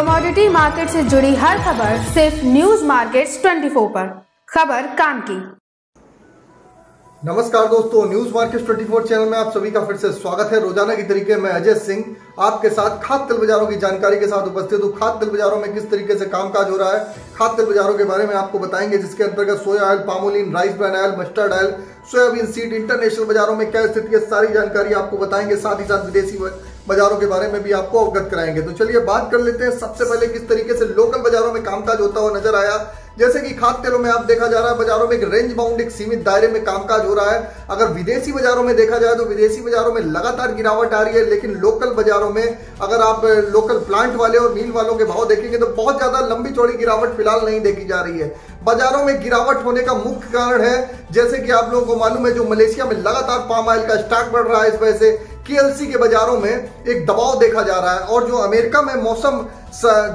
Commodity market से जुड़ी हर खबर सिर्फ़ न्यूज़ मार्केट्स 24 पर। खबर काम की। नमस्कार दोस्तों न्यूज़ मार्केट 24 चैनल में आप सभी का फिर से स्वागत है। रोज़ाना की तरीके मैं अजय सिंह आपके साथ खाद तेल बाजारों की जानकारी के साथ उपस्थित हूँ। खाद तेल बाजारों में किस तरीके से कामकाज हो रहा है खाद तेल बाजारों के बारे में आपको बताएँगे, जिसके अंतर्गत soya oil, palmolein rice bran oil mustard oil soybean seed international बाजारों में क्या स्थिति है, सारी जानकारी आपको बताएँगे। साथ ही साथ विदेशी बाजारों के बारे में भी आपको अवगत कराएँगे। तो चलिए बात कर लेते हैं सबसे पहले किस तरीके से लोकल बाजारों में कामकाज होता हुआ नज़र आया। जैसे कि खाद तेलों में आप देखा जा रहा है, बाजारों में एक रेंज बाउंड एक सीमित दायरे में कामकाज हो रहा है। अगर विदेशी बाजारों में देखा जाए तो विदेशी बाजारों में लगातार गिरावट आ रही है, लेकिन लोकल बाजारों में अगर आप लोकल प्लांट वाले और मील वालों के भाव देखेंगे तो बहुत ज़्यादा लंबी चौड़ी गिरावट फ़िलहाल नहीं देखी जा रही है। बाजारों में गिरावट होने का मुख्य कारण है, जैसे कि आप लोगों को मालूम है जो मलेशिया में लगातार पाम ऑयल का स्टॉक बढ़ रहा है इस वजह से। केएलसी के बाजारों में एक दबाव देखा जा रहा है और जो अमेरिका में मौसम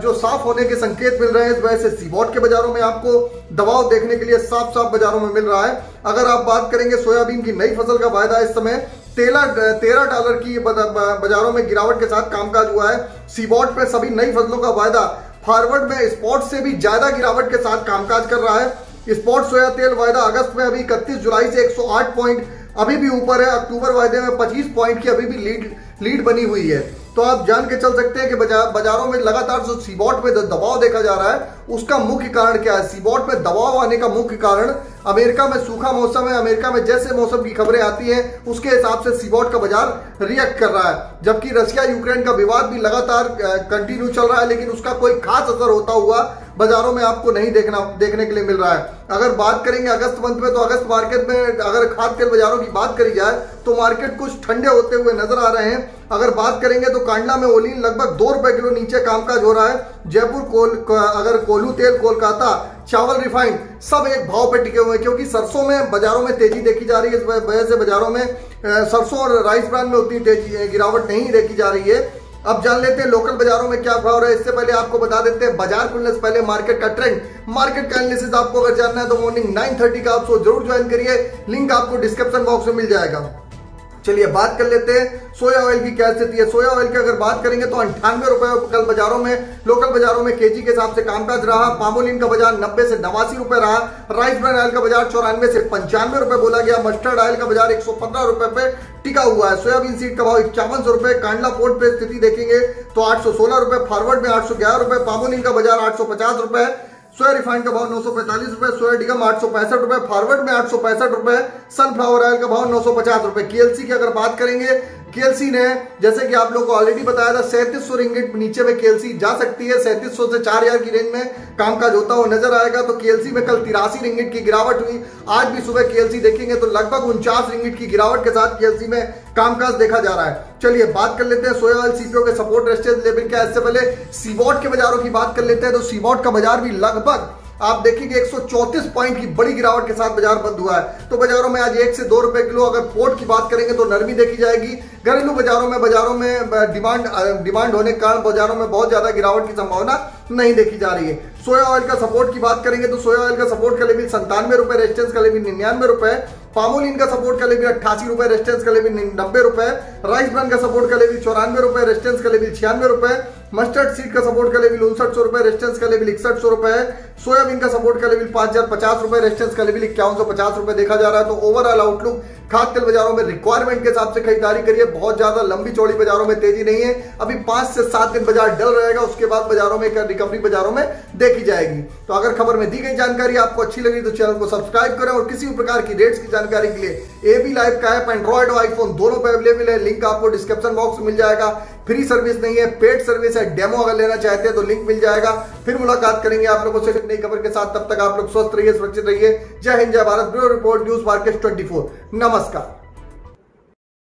जो साफ़ होने के संकेत मिल रहे हैं, इस वजह से सीबॉट के बाजारों में आपको दबाव देखने के लिए साफ़ साफ़ बाजारों में मिल रहा है। अगर आप बात करेंगे सोयाबीन की नई फ़सल का वायदा, इस समय तेरह तेरह डॉलर की बाजारों में गिरावट के साथ कामकाज हुआ है। सीबॉट पे सभी नई फ़सलों का वायदा, फॉरवर्ड में स्पॉट से भी ज़्यादा गिरावट के साथ कामकाज कर रहा है। स्पॉट सोया तेल वायदा अगस्त में अभी इकतीस जुलाई से 108 पॉइंट अभी भी ऊपर है, अक्टूबर वायदे में 25 पॉइंट की अभी भी लीड लीड बनी हुई है। तो आप जान के चल सकते हैं कि बाजारों में लगातार जो सीबॉट में दबाव देखा जा रहा है, उसका मुख्य कारण क्या है? सीबॉट में दबाव आने का मुख्य कारण अमेरिका में सूखा मौसम है, अमेरिका में जैसे मौसम की खबरें आती हैं, उसके हिसाब से सीबॉट का बाज़ार रिएक्ट कर रहा है। जबकि रशिया यूक्रेन का विवाद भी लगातार कंटिन्यू चल रहा है, लेकिन उसका कोई खास असर होता हुआ बाजारों में आपको नहीं देखना, देखने के लिए मिल रहा है। अगर बात करेंगे अगस्त मंथ में तो अगस्त मार्केट में अगर खाद तेल बाजारों की बात करी जाए तो मार्केट कुछ ठंडे होते हुए नज़र आ रहे हैं। अगर बात करेंगे तो कांडला में ओलिन लगभग दो रुपए किलो नीचे कामकाज हो रहा है। जयपुर कोल, अगर कोलू तेल कोलकाता चावल रिफाइंड, सब एक भाव पे टिके हुए हैं, क्योंकि सरसों में बाजारों में तेज़ी देखी जा रही है, इस वजह से बाजारों में सरसों और राइस ब्रांड में उतनी तेज़ी गिरावट नहीं देखी जा रही है। अब जान लेते हैं लोकल बाजारों में क्या भाव रहा है इससे पहले आपको बता देते हैं बाज़ार खुलने से पहले मार्केट का ट्रेंड। मार्केट का एनालिसिस आपको अगर जानना है तो मॉर्निंग 9:30 का आपको ज़रूर ज्वाइन करिए लिंक आपको डिस्क्रिप्शन बॉक्स में मिल जाएगा। चलिए बात कर लेते हैं। सोया ऑयल की क्या स्थिति है? सोया ऑयल की अगर बात करेंगे तो अंठानवे रुपए कल बाजारों में लोकल बाजारों में केजी के हिसाब से कामकाज रहा। पामोलिन का बाज़ार नब्बे से नवासी रुपए रहा। राइस ब्रांड ऑयल का बाज़ार चौरानवे से पंचानवे रुपए बोला गया। मस्टर्ड ऑयल का बाज़ार एक सौ पंद्रह रुपए पे टिका हुआ है। सोयाबीन सीड का भाव इक्यावन सौ रुपए। कांडला पोर्ट पे स्थिति देखेंगे तो आठ सौ सोलह रुपए। फॉरवर्ड में आठ सौ ग्यारह रुपए। पामोलिन का बाज़ार आठ सौ पचास रुपए। सोया रिफाइंड का भाव नौ सौ पैंतालीस रुपए, सोया डिगम आठ सौ पैंसठ रुपए, फॉरवर्ड में आठ सौ पैंसठ रुपए, सनफ्लावर ऑयल का भाव नौ सौ पचास रुपए। केएलसी की अगर बात करेंगे, केएलसी ने, जैसे कि आप लोग को ऑलरेडी बताया था, सैंतीस सौ रिंगिट नीचे में केएलसी जा सकती है, सैंतीस सौ से चार हज़ार की रेंज में कामकाज होता हुआ नज़र आएगा तो केएलसी में कल तिरासी रिंगिट की गिरावट हुई। आज भी सुबह केएलसी देखेंगे तो लगभग उनचास रिंगिट की गिरावट के साथ केएलसी में कामकाज देखा जा रहा है। चलिए बात कर लेते हैं सोया सीपीओ के सपोर्ट रेस्टेंस लेवल क्या इससे पहले सीबॉट के बाजारों की बात कर लेते हैं। तो सीबॉट का बाज़ार भी लगभग आप देखेंगे 134 पॉइंट की बड़ी गिरावट के साथ बाज़ार बंद हुआ है। तो बाजारों में आज एक से दो रुपए किलो अगर पोर्ट की बात करेंगे तो नरमी देखी जाएगी। घरेलू बाजारों में बाजारों में डिमांड डिमांड होने के कारण बाजारों में बहुत ज़्यादा गिरावट की संभावना नहीं देखी जा रही है। सोया ऑयल का सपोर्ट की बात करेंगे तो सोया ऑयल का सपोर्ट का लेवल संतानवे रुपए रेजिस्टेंस का लेवल निन्यानवे रुपए पामोलिन का सपोर्ट का लेवल अट्ठासी रुपए रेजिस्टेंस का लेवल नब्बे रुपए राइस ब्रांड का सपोर्ट का लेवल चौरानवे रुपए रेजिस्टेंस का लेवल छियानवे रुपए मस्टर्ड सीड का सपोर्ट का लेवल उनसठ सौ रुपए रेजिस्टेंस का लेवल इकसठ सौ रुपए, सोयाबीन का सपोर्ट का लेवल पाँच हज़ार पचास रुपए रेजिस्टेंस का लेवल इक्यावन सौ पचास रुपए देखा जा रहा है। तो ओवरऑल आउटलुक खाद तेल बाजारों में रिक्वायरमेंट के हिसाब से खरीदारी करिए। बहुत ज़्यादा लंबी चौड़ी बाजारों में तेज़ी नहीं है। अभी पाँच से सात दिन बाज़ार डल रहेगा, उसके बाद बाजारों में रिकवरी बाजारों में देखी जाएगी। तो अगर खबर में दी गई जानकारी आपको अच्छी लगी तो चैनल को सब्सक्राइब करें और किसी भी प्रकार की रेट्स की जानकारी के लिए एबी लाइव का ऐप एंड्रॉइड और आईफोन दोनों पे अवेलेबल है। लिंक आपको डिस्क्रिप्शन बॉक्स मिल जाएगा। फ्री सर्विस नहीं है पेड सर्विस है। डेमो अगर लेना चाहते हैं तो लिंक मिल जाएगा। फिर मुलाकात करेंगे आप लोगों से नई खबर के साथ। तब तक आप लोग स्वस्थ रहिए, सुरक्षित रहिए। जय हिंद, जय Bharat. Bureau report, news market twenty नमस्कार।